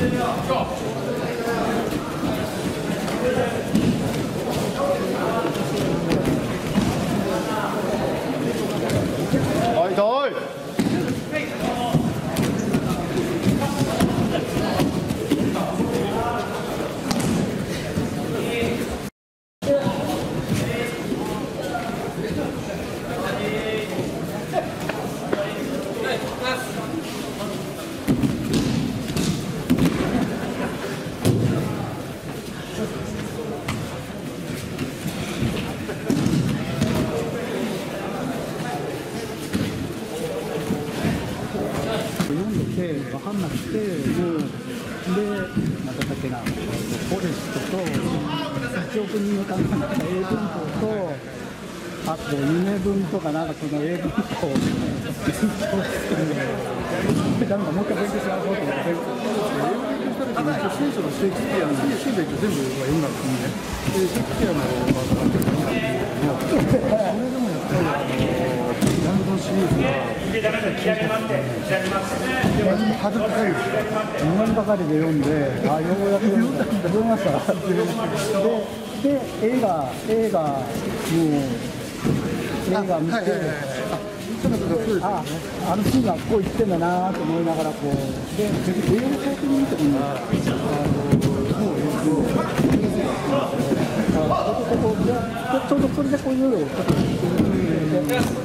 はて分かんなくてもうでなんだったっけなフォレストと1億人のための英文法とあと夢文とかなんかその英文法を勉強してなんかもう一回勉強し直そうと思って聖書のシェイクスピアのシーベイト全部は読んだんですね。で、シェイクスピアの、まあ、なんていうかな、それでもやっぱり、あの、ランドンシリーズが、ハードル高いです。2年ばかりで読んであようやく読んだ読みましたでで映画映画もう映画見て、はいはいはい。あ、あ。のシーンがこう言ってんだなと思いながらこうで別に映画の最近見てもいいんだあのもうえっとあここここじゃあちょちょうどそれでこういうのをちょっと